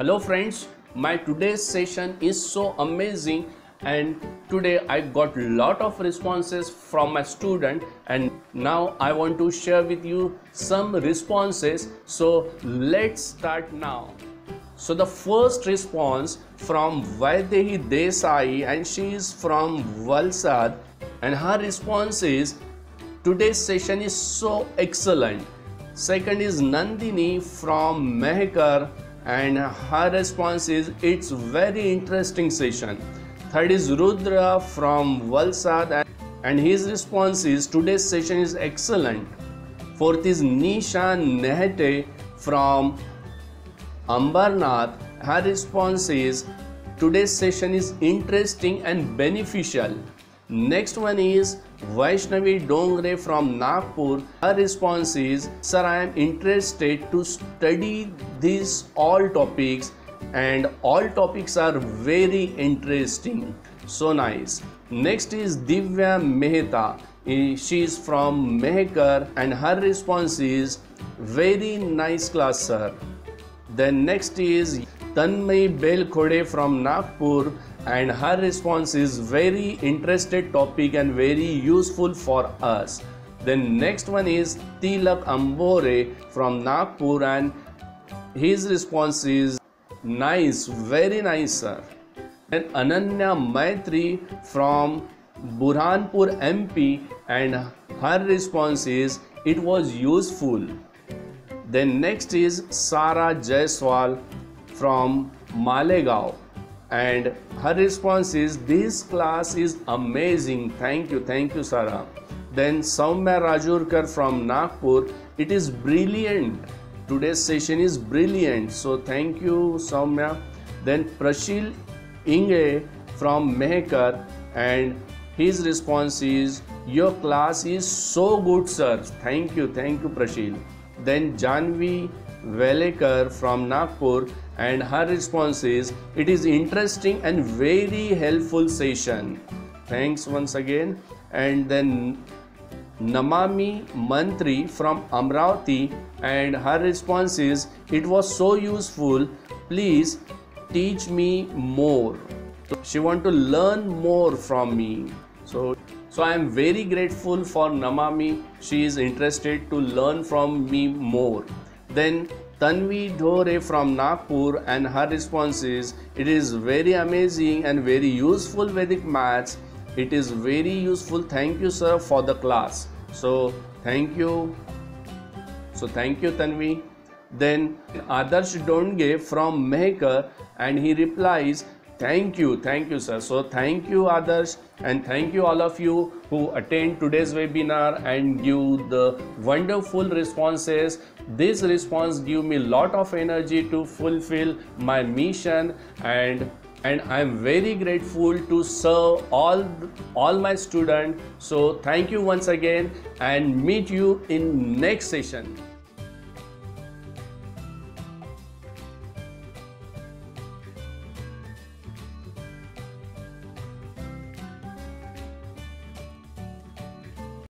Hello friends, my today's session is so amazing and today I got a lot of responses from my student and now I want to share with you some responses so let's start now. So the first response from Vaidehi Desai and she is from Valsad and her response is today's session is so excellent. Second is Nandini from Mehkar and her response is it's very interesting session. Third is Rudra from Valsad and his response is today's session is excellent. Fourth is Nisha Nehte from Ambarnath. Her response is today's session is interesting and beneficial. Next one is Vaishnavi Dongre from Nagpur. Her response is Sir, I am interested to study these all topics and all topics are very interesting. So nice. Next is Divya Mehta. She is from Mehkar and her response is very nice class sir. Then next is Tanmay Belkhode from Nagpur and her response is very interested topic and very useful for us. Then next one is tilak ambore from nagpur and his response is nice very nice sir. Then ananya maitri from burhanpur mp and her response is it was useful. Then next is sara jaiswal from malegaon and her response is this class is amazing. Thank you thank you Sara then Soumya Rajurkar from Nagpur it is brilliant. Today's session is brilliant. So thank you Soumya. Then Prashil Inge from Mehkar and his response is your class is so good sir. Thank you thank you Prashil. Then Janvi Velekar from Nagpur and her response is it is interesting and very helpful session. Thanks once again. And then Namami Mantri from Amravati and her response is it was so useful. Please teach me more. She want to learn more from me. So so I am very grateful for Namami. She is interested to learn from me more then Tanvi Dhore from Nagpur and her response is it is very amazing and very useful Vedic maths. It is very useful. Thank you sir for the class. So thank you. So thank you Tanvi. Then Adarsh Donge from Mehkar and he replies Thank you, thank you, sir. So, thank you, others, and thank you, all of you who attend today's webinar and give the wonderful responses. This response give me lot of energy to fulfill my mission and and I am very grateful to serve all all my students. So, thank you once again and meet you in next session.